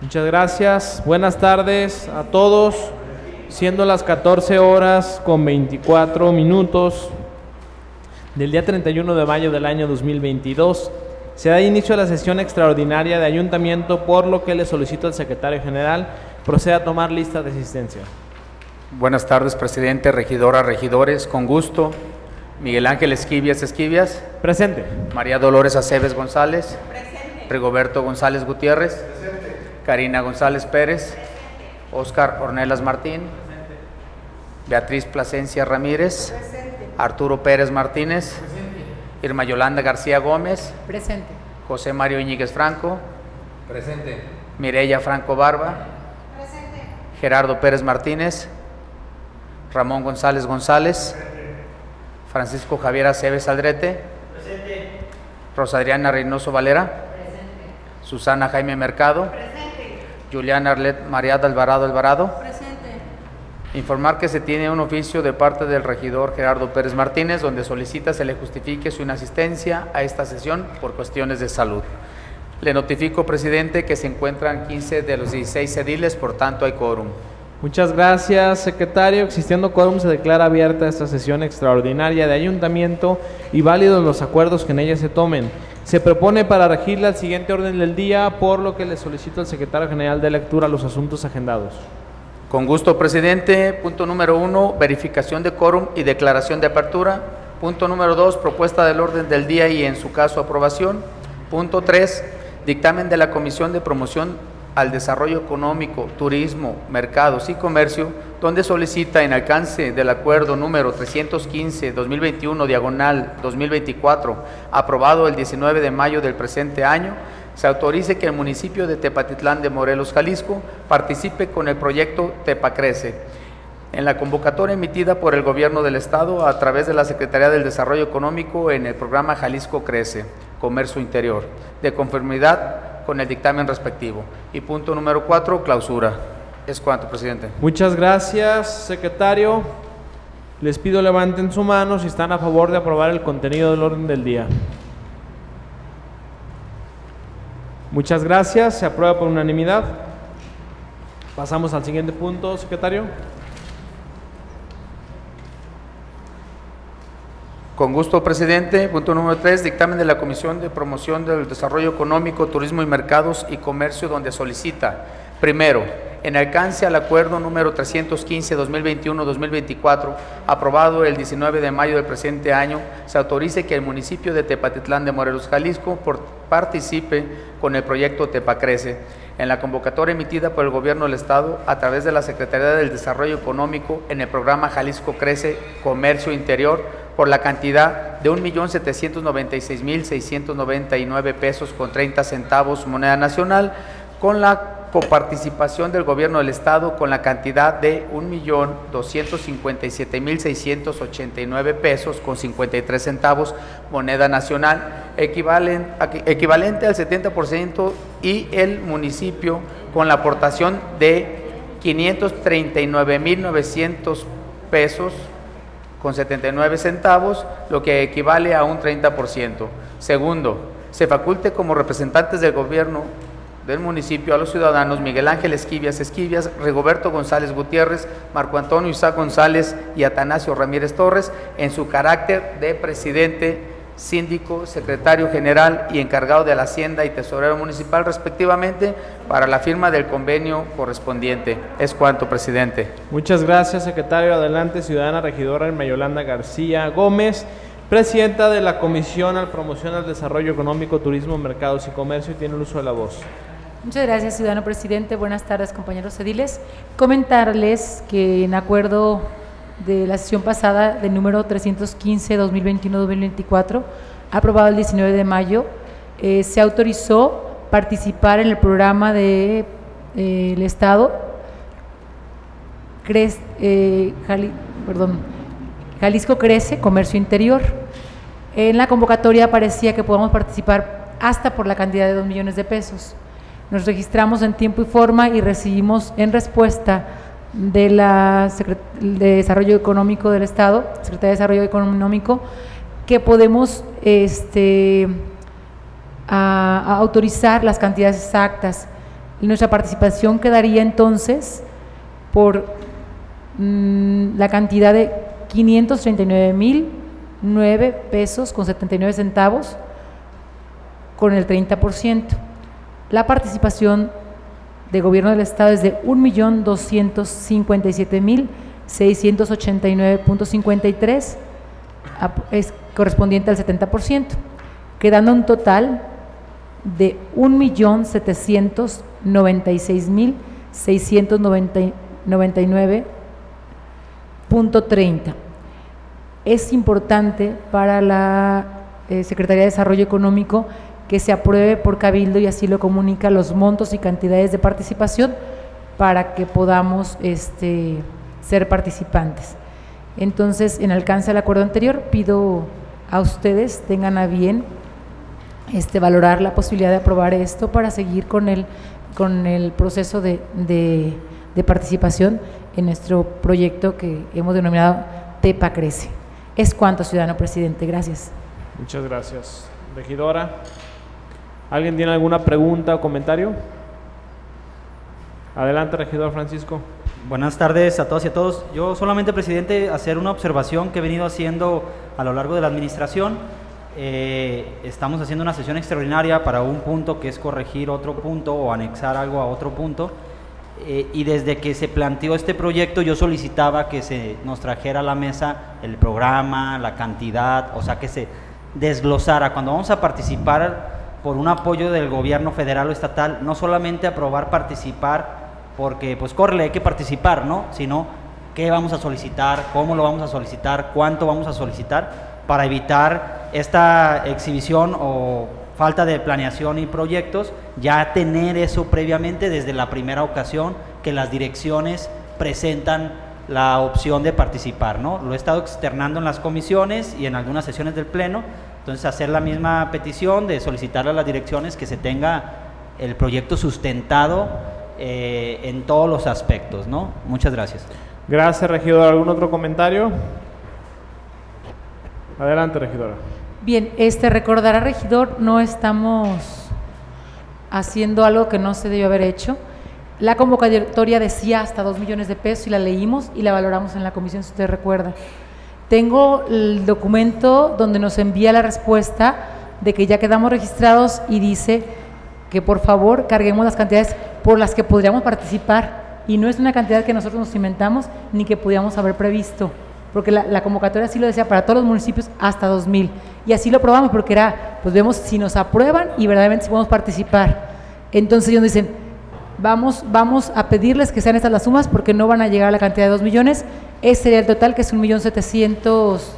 Muchas gracias. Buenas tardes a todos. Siendo las 14 horas con 24 minutos del día 31 de mayo del año 2022, se da inicio a la sesión extraordinaria de ayuntamiento, por lo que le solicito al secretario general proceda a tomar lista de asistencia. Buenas tardes, presidente, regidora, regidores, con gusto. Miguel Ángel Esquivias Esquivias. Presente. María Dolores Aceves González. Presente. Rigoberto González Gutiérrez. Presente. Karina González Pérez. Oscar Ornelas Martín. Beatriz Plasencia Ramírez. Presente. Arturo Pérez Martínez. Presente. Irma Yolanda García Gómez. Presente. José Mario Iñiguez Franco. Presente. Mireya Franco Barba. Presente. Gerardo Pérez Martínez. Ramón González González. Francisco Javier Aceves Aldrete. Presente. Rosadriana Reynoso Valera. Presente. Susana Jaime Mercado. Presente. Juliana Arlet Mariada Alvarado Alvarado. Presente. Informar que se tiene un oficio de parte del regidor Gerardo Pérez Martínez donde solicita se le justifique su inasistencia a esta sesión por cuestiones de salud. Le notifico, presidente, que se encuentran 15 de los 16 ediles, por tanto hay quórum. Muchas gracias, secretario. Existiendo quórum, se declara abierta esta sesión extraordinaria de ayuntamiento y válidos los acuerdos que en ella se tomen. Se propone para regirla el siguiente orden del día, por lo que le solicito al secretario general de lectura los asuntos agendados. Con gusto, presidente. Punto número uno, verificación de quórum y declaración de apertura. Punto número dos, propuesta del orden del día y en su caso aprobación. Punto tres, dictamen de la Comisión de Promoción al Desarrollo Económico, Turismo, Mercados y Comercio, donde solicita en alcance del acuerdo número 315-2021, diagonal 2024, aprobado el 19 de mayo del presente año, se autorice que el municipio de Tepatitlán de Morelos, Jalisco, participe con el proyecto Tepacrece. En la convocatoria emitida por el Gobierno del Estado a través de la Secretaría del Desarrollo Económico en el programa Jalisco Crece, Comercio Interior, de conformidad con el dictamen respectivo. Y punto número cuatro, clausura. Es cuanto, presidente. Muchas gracias, secretario. Les pido levanten su mano si están a favor de aprobar el contenido del orden del día. Muchas gracias, se aprueba por unanimidad. Pasamos al siguiente punto, secretario. Con gusto, presidente. Punto número tres, dictamen de la Comisión de Promoción del Desarrollo Económico, Turismo y Mercados y Comercio, donde solicita, primero, en alcance al acuerdo número 315-2021-2024, aprobado el 19 de mayo del presente año, se autorice que el municipio de Tepatitlán de Morelos, Jalisco, participe con el proyecto Tepacrece en la convocatoria emitida por el Gobierno del Estado a través de la Secretaría del Desarrollo Económico en el programa Jalisco Crece Comercio Interior por la cantidad de 1.796.699 pesos con 30 centavos moneda nacional, con la coparticipación del Gobierno del Estado con la cantidad de 1.257.689 pesos con 53 centavos moneda nacional, equivalente, al 70% y el municipio con la aportación de 539.900 pesos con 79 centavos, lo que equivale a un 30%. Segundo, se faculte como representantes del gobierno del municipio a los ciudadanos Miguel Ángel Esquivias Esquivias, Rigoberto González Gutiérrez, Marco Antonio Isaac González y Atanasio Ramírez Torres en su carácter de presidente, síndico, secretario general y encargado de la Hacienda y tesorero municipal respectivamente para la firma del convenio correspondiente. Es cuanto, presidente. Muchas gracias, secretario. Adelante, ciudadana regidora Mayolanda García Gómez. Presidenta de la Comisión al Promoción al Desarrollo Económico, Turismo, Mercados y Comercio, y tiene el uso de la voz. Muchas gracias, ciudadano presidente. Buenas tardes, compañeros ediles. Comentarles que en acuerdo de la sesión pasada del número 315-2021-2024, aprobado el 19 de mayo, eh, se autorizó participar en el programa del de, eh, Estado Cres, eh, perdón, Jalisco Crece, Comercio Interior. En la convocatoria aparecía que podamos participar hasta por la cantidad de 2 millones de pesos. Nos registramos en tiempo y forma y recibimos en respuesta de la de Desarrollo Económico del Estado, Secretaría de Desarrollo Económico, que podemos este, autorizar las cantidades exactas. Nuestra participación quedaría entonces por mm, la cantidad de 539.009 pesos con 79 centavos con el 30%. La participación de gobierno del Estado es de 1.257.689.53, ap- es correspondiente al 70%, quedando un total de 1.796.699.30. Es importante para la eh, Secretaría de Desarrollo Económico que se apruebe por Cabildo y así lo comunica los montos y cantidades de participación para que podamos este, ser participantes. Entonces, en alcance al acuerdo anterior, pido a ustedes tengan a bien este, valorar la posibilidad de aprobar esto para seguir con el, con el proceso de, de- de participación en nuestro proyecto que hemos denominado TEPA Crece. Es cuanto, ciudadano presidente. Gracias. Muchas gracias. Regidora, ¿alguien tiene alguna pregunta o comentario? Adelante, regidor Francisco. Buenas tardes a todas y a todos. Yo solamente, presidente, hacer una observación que he venido haciendo a lo largo de la administración. Eh, estamos haciendo una sesión extraordinaria para un punto que es corregir otro punto o anexar algo a otro punto. Eh, y desde que se planteó este proyecto yo solicitaba que se nos trajera a la mesa el programa, la cantidad, o sea, que se desglosara. Cuando vamos a participar por un apoyo del gobierno federal o estatal, no solamente aprobar participar, porque pues corre, hay que participar, ¿no? Sino qué vamos a solicitar, cómo lo vamos a solicitar, cuánto vamos a solicitar, para evitar esta exhibición o falta de planeación y proyectos, ya tener eso previamente desde la primera ocasión que las direcciones presentan la opción de participar, ¿no? Lo he estado externando en las comisiones y en algunas sesiones del Pleno, entonces hacer la misma petición de solicitar a las direcciones que se tenga el proyecto sustentado eh, en todos los aspectos, ¿no? Muchas gracias. Gracias, regidor. ¿Algún otro comentario? Adelante, regidora. Bien, este recordará, regidor, no estamos haciendo algo que no se debió haber hecho. La convocatoria decía hasta 2 millones de pesos y la leímos y la valoramos en la comisión, si usted recuerda. Tengo el documento donde nos envía la respuesta de que ya quedamos registrados y dice que por favor carguemos las cantidades por las que podríamos participar y no es una cantidad que nosotros nos inventamos ni que pudiéramos haber previsto, porque la, convocatoria sí lo decía para todos los municipios hasta 2000 y así lo probamos porque era, pues vemos si nos aprueban y verdaderamente si podemos participar. Entonces ellos dicen, vamos, vamos a pedirles que sean estas las sumas porque no van a llegar a la cantidad de 2 millones, ese sería el total que es un millón setecientos,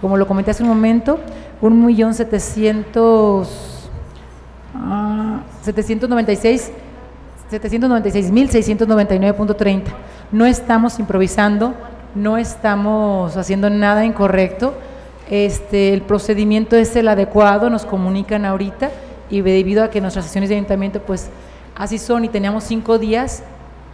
como lo comenté hace un momento, un millón setecientos, ah, 796 796.699.30. No estamos improvisando, no estamos haciendo nada incorrecto. Este, el procedimiento es el adecuado, nos comunican ahorita y debido a que nuestras sesiones de ayuntamiento pues así son y teníamos cinco días,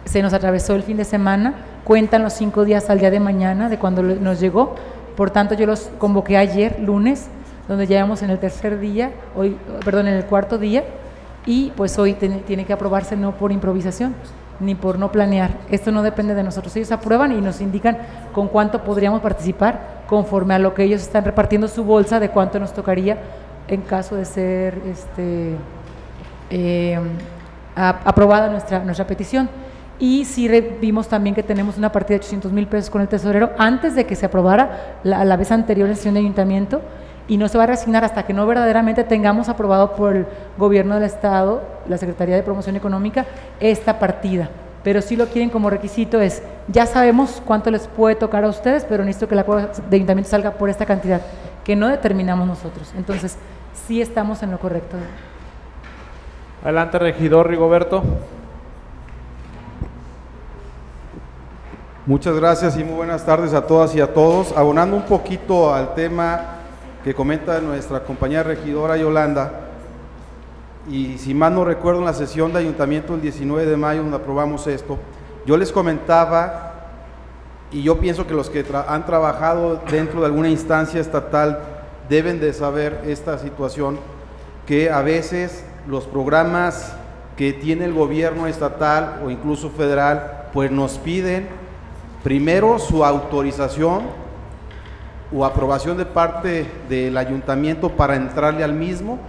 se nos atravesó el fin de semana, cuentan los cinco días al día de mañana de cuando nos llegó, por tanto yo los convoqué ayer, lunes, donde ya vamos en el tercer día, hoy, perdón, en el cuarto día, y pues hoy tiene, que aprobarse no por improvisación ni por no planear. Esto no depende de nosotros. Ellos aprueban y nos indican con cuánto podríamos participar conforme a lo que ellos están repartiendo su bolsa de cuánto nos tocaría en caso de ser este, a- aprobada nuestra, nuestra petición. Y sí vimos también que tenemos una partida de 800 mil pesos con el tesorero antes de que se aprobara la, la vez anterior en sesión de ayuntamiento y no se va a resignar hasta que no verdaderamente tengamos aprobado por el gobierno del Estado, la Secretaría de Promoción Económica, esta partida. Pero si lo quieren como requisito es, ya sabemos cuánto les puede tocar a ustedes, pero necesito que el acuerdo de ayuntamiento salga por esta cantidad, que no determinamos nosotros. Entonces, sí estamos en lo correcto. Adelante, regidor Rigoberto. Muchas gracias y muy buenas tardes a todas y a todos. Abonando un poquito al tema que comenta nuestra compañera regidora Yolanda, y si mal no recuerdo en la sesión de ayuntamiento el 19 de mayo donde aprobamos esto, yo les comentaba, y yo pienso que los que tra- han trabajado dentro de alguna instancia estatal deben de saber esta situación que a veces los programas que tiene el gobierno estatal o incluso federal, pues nos piden primero su autorización o aprobación de parte del ayuntamiento para entrarle al mismo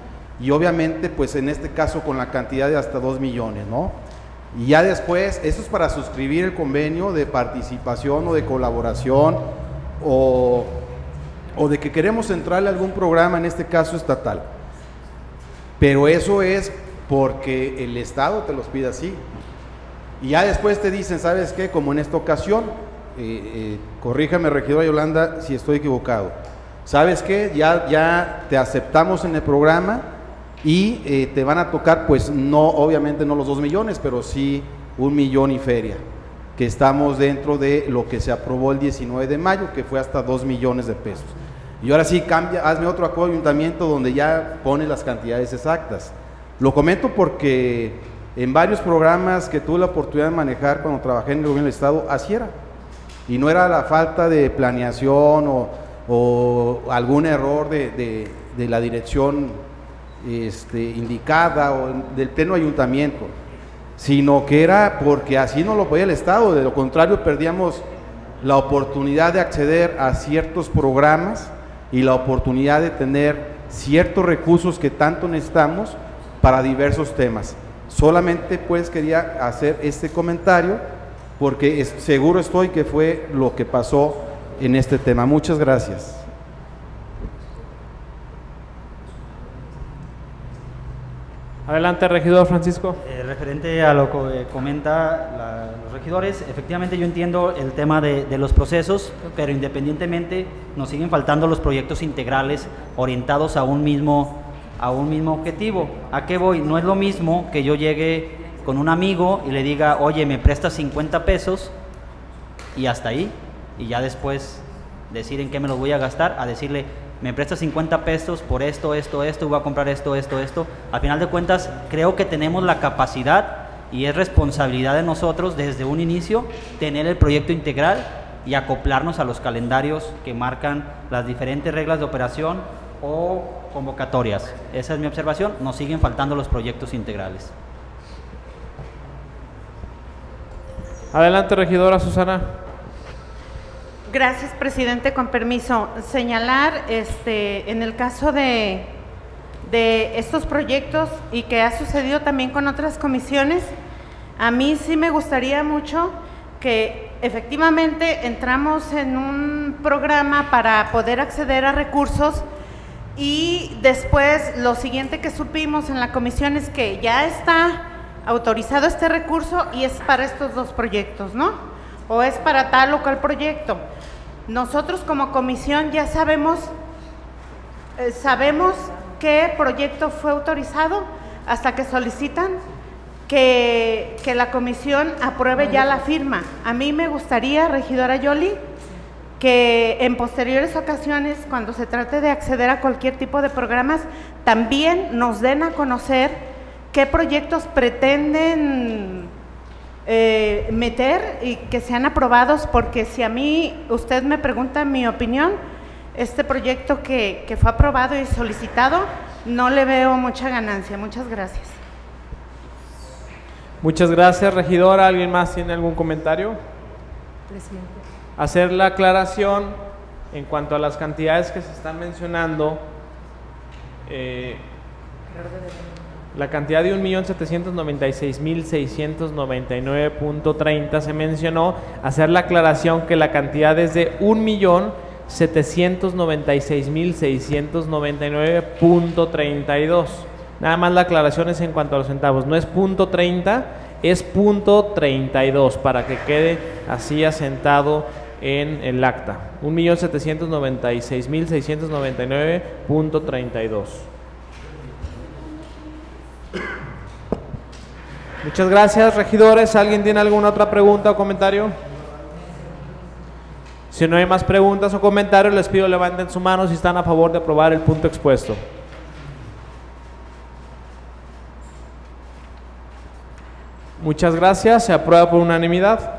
y obviamente pues en este caso con la cantidad de hasta 2 millones, ¿no? Y ya después, eso es para suscribir el convenio de participación o de colaboración o, o de que queremos entrarle a algún programa, en este caso estatal. Pero eso es porque el Estado te los pide así. Y ya después te dicen, ¿sabes qué? Como en esta ocasión, eh, eh, corríjame, regidora Yolanda, si estoy equivocado. ¿Sabes qué? Ya, ya te aceptamos en el programa y eh, te van a tocar, pues no, obviamente no los dos millones, pero sí un millón y feria, que estamos dentro de lo que se aprobó el 19 de mayo, que fue hasta dos millones de pesos. Y ahora sí, cambia, hazme otro acuerdo ayuntamiento donde ya pone las cantidades exactas. Lo comento porque en varios programas que tuve la oportunidad de manejar cuando trabajé en el gobierno del Estado, así era. Y no era la falta de planeación o, algún error de, la dirección este, indicada o del pleno ayuntamiento, sino que era porque así no lo podía el Estado, de lo contrario perdíamos la oportunidad de acceder a ciertos programas y la oportunidad de tener ciertos recursos que tanto necesitamos para diversos temas. Solamente pues quería hacer este comentario porque seguro estoy que fue lo que pasó en este tema. Muchas gracias. Adelante, regidor Francisco. Eh, referente a lo que comenta los regidores, efectivamente yo entiendo el tema de, de, los procesos, pero independientemente nos siguen faltando los proyectos integrales orientados a un mismo a un mismo objetivo. ¿A qué voy? No es lo mismo que yo llegue con un amigo y le diga, oye, me prestas 50 pesos y hasta ahí, y ya después decir en qué me los voy a gastar, a decirle, me prestas 50 pesos por esto, esto, esto, voy a comprar esto, esto, esto. Al final de cuentas, creo que tenemos la capacidad y es responsabilidad de nosotros desde un inicio tener el proyecto integral y acoplarnos a los calendarios que marcan las diferentes reglas de operación o convocatorias. Esa es mi observación. Nos siguen faltando los proyectos integrales. Adelante, regidora Susana. Gracias, presidente. Con permiso, señalar este, en el caso de, de estos proyectos y que ha sucedido también con otras comisiones, a mí sí me gustaría mucho que efectivamente entramos en un programa para poder acceder a recursos y después lo siguiente que supimos en la comisión es que ya está autorizado este recurso y es para estos dos proyectos, ¿no? O es para tal o cual proyecto. Nosotros como comisión ya sabemos, eh, sabemos qué proyecto fue autorizado hasta que solicitan que, que la comisión apruebe ya la firma. A mí me gustaría, regidora Yoli, que en posteriores ocasiones, cuando se trate de acceder a cualquier tipo de programas, también nos den a conocer qué proyectos pretenden eh, meter y que sean aprobados, porque si a mí usted me pregunta mi opinión, este proyecto que, que fue aprobado y solicitado, no le veo mucha ganancia. Muchas gracias. Muchas gracias, regidora. ¿Alguien más tiene algún comentario? Presidente hacer la aclaración en cuanto a las cantidades que se están mencionando. Eh, la cantidad de 1.796.699.30 se mencionó, hacer la aclaración que la cantidad es de 1.796.699.32. Nada más la aclaración es en cuanto a los centavos, no es punto 30, es punto 32 para que quede así asentado en el acta. 1.796.699.32. Muchas gracias, regidores. ¿Alguien tiene alguna otra pregunta o comentario? Si no hay más preguntas o comentarios, les pido levanten su mano si están a favor de aprobar el punto expuesto. Muchas gracias. Se aprueba por unanimidad.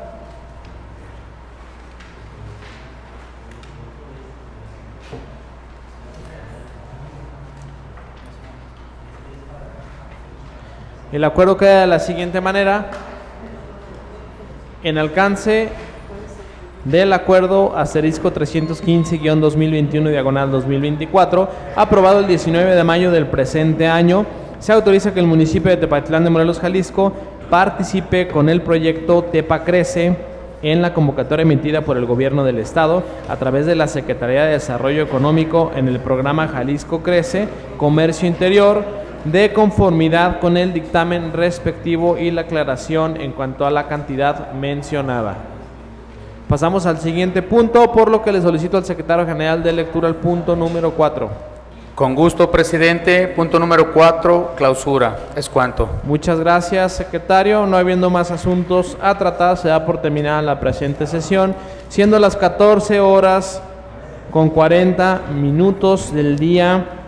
El acuerdo queda de la siguiente manera. En alcance del acuerdo asterisco 315-2021 diagonal 2024, aprobado el 19 de mayo del presente año, se autoriza que el municipio de Tepatitlán de Morelos, Jalisco, participe con el proyecto Tepa Crece en la convocatoria emitida por el Gobierno del Estado a través de la Secretaría de Desarrollo Económico en el programa Jalisco Crece, Comercio Interior, de conformidad con el dictamen respectivo y la aclaración en cuanto a la cantidad mencionada. Pasamos al siguiente punto, por lo que le solicito al secretario general de lectura el punto número 4. Con gusto, presidente. Punto número 4, clausura. ¿Es cuánto? Muchas gracias, secretario. No habiendo más asuntos a tratar, se da por terminada la presente sesión, siendo las 14 horas con 40 minutos del día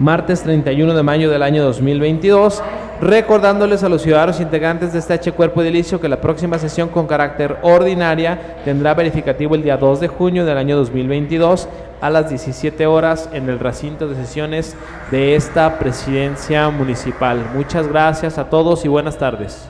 martes 31 de mayo del año 2022 recordándoles a los ciudadanos integrantes de este H Cuerpo Edilicio que la próxima sesión con carácter ordinaria tendrá verificativo el día 2 de junio del año 2022 a las 17 horas en el recinto de sesiones de esta presidencia municipal. Muchas gracias a todos y buenas tardes.